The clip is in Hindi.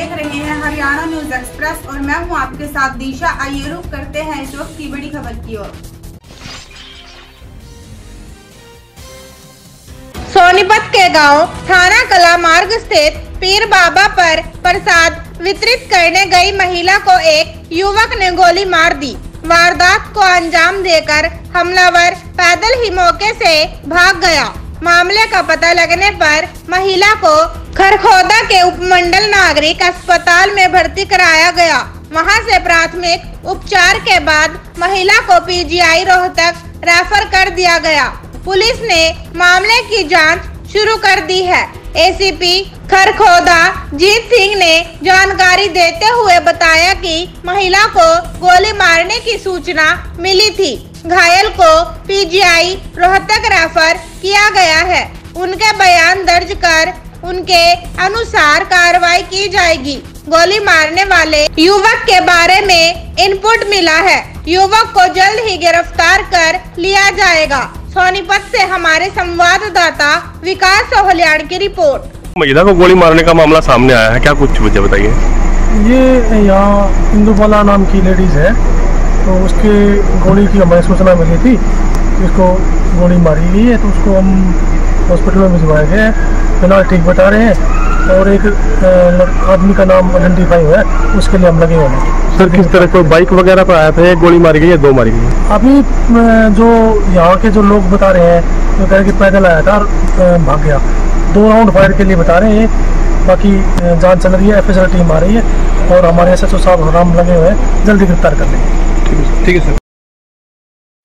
देख रहे हैं हरियाणा न्यूज़ एक्सप्रेस और मैं हूँ आपके साथ दिशा। आइए रुक करते हैं इस वक्त की बड़ी खबर की ओर। सोनीपत के गाँव थाना कला मार्ग स्थित पीर बाबा पर प्रसाद वितरित करने गई महिला को एक युवक ने गोली मार दी। वारदात को अंजाम देकर हमलावर पैदल ही मौके से भाग गया। मामले का पता लगने पर महिला को खरखोदा के उपमंडल नागरिक अस्पताल में भर्ती कराया गया। वहाँ से प्राथमिक उपचार के बाद महिला को पीजीआई रोहतक रेफर कर दिया गया। पुलिस ने मामले की जाँच शुरू कर दी है। एसीपी खरखोदा जीत सिंह ने जानकारी देते हुए बताया कि महिला को गोली मारने की सूचना मिली थी। घायल को पीजीआई रोहतक रेफर किया गया है। उनके बयान दर्ज उनके अनुसार कार्रवाई की जाएगी। गोली मारने वाले युवक के बारे में इनपुट मिला है। युवक को जल्द ही गिरफ़्तार कर लिया जाएगा। सोनीपत से हमारे संवाददाता विकास सोहलियाण की रिपोर्ट। महिला को गोली मारने का मामला सामने आया है। क्या कुछ वजह बताइए? ये यहाँ इंदुबाला नाम की लेडीज़ है। तो उसके गोली की हमें सूचना मिली थी। इसको गोली मारी गई है। तो उसको हम हॉस्पिटल में भिजवाए गए हैं। फ़िलहाल ठीक बता रहे हैं। और एक आदमी का नाम आइडेंटिफाई हुआ है। उसके लिए हम लगे हुए हैं। सर किस तरह कोई बाइक वगैरह पर आया था? एक गोली मारी गई या दो मारी गई? अभी जो यहाँ के जो लोग बता रहे हैं वो कह रहे हैं कि पैदल आया था और भाग गया। दो राउंड फायर के लिए बता रहे हैं। बाकी जाँच चल रही है एफ़ टीम आ रही है। और हमारे एस एच साहब हम लगे हुए हैं। जल्दी गिरफ़्तार कर लेंगे। ठीक है सर।